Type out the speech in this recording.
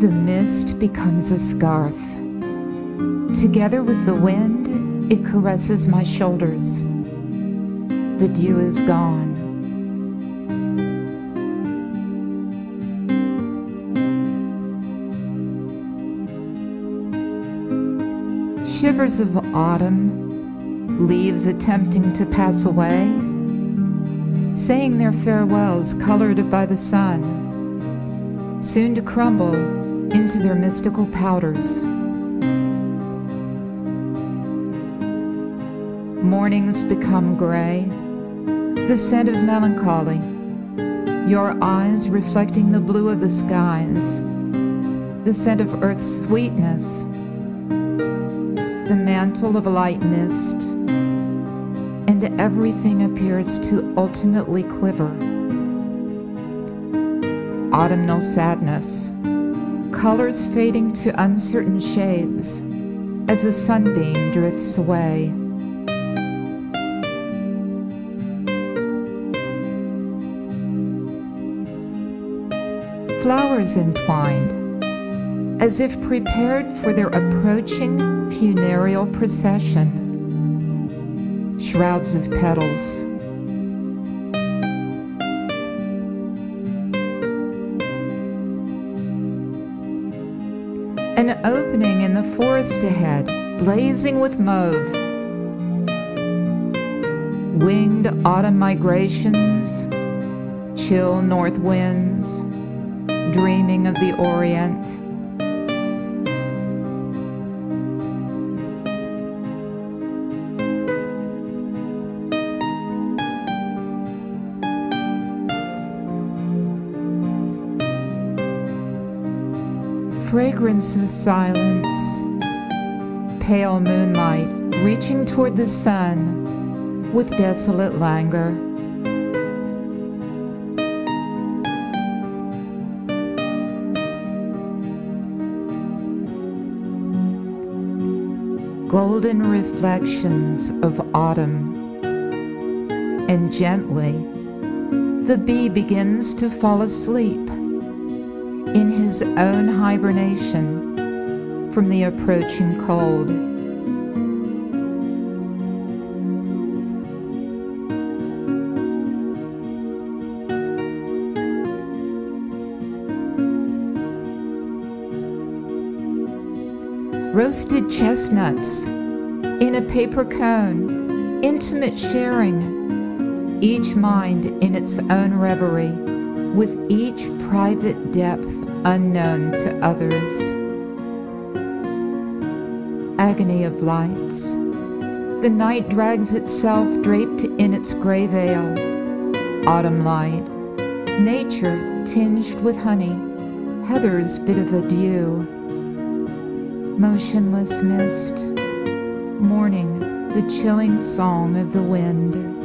The mist becomes a scarf. Together with the wind, it caresses my shoulders. The dew is gone. Shivers of autumn, leaves attempting to pass away, saying their farewells colored by the sun, soon to crumble into their mystical powders. Mornings become gray, the scent of melancholy, your eyes reflecting the blue of the skies, the scent of earth's sweetness, the mantle of light mist, and everything appears to ultimately quiver. Autumnal sadness, colors fading to uncertain shades as a sunbeam drifts away. Flowers entwined, as if prepared for their approaching funereal procession. Shrouds of petals. An opening in the forest ahead, blazing with mauve. Winged autumn migrations, chill north winds, dreaming of the Orient. Fragrance of silence, pale moonlight reaching toward the sun with desolate languor. golden reflections of autumn. And gently, the bee begins to fall asleep in his own hibernation from the approaching cold. roasted chestnuts in a paper cone, intimate sharing, each mind in its own reverie, with each private depth unknown to others. Agony of lights. The night drags itself draped in its gray veil. Autumn light. Nature tinged with honey. Heather's bit of a dew motionless mist, Morning, the chilling song of the wind.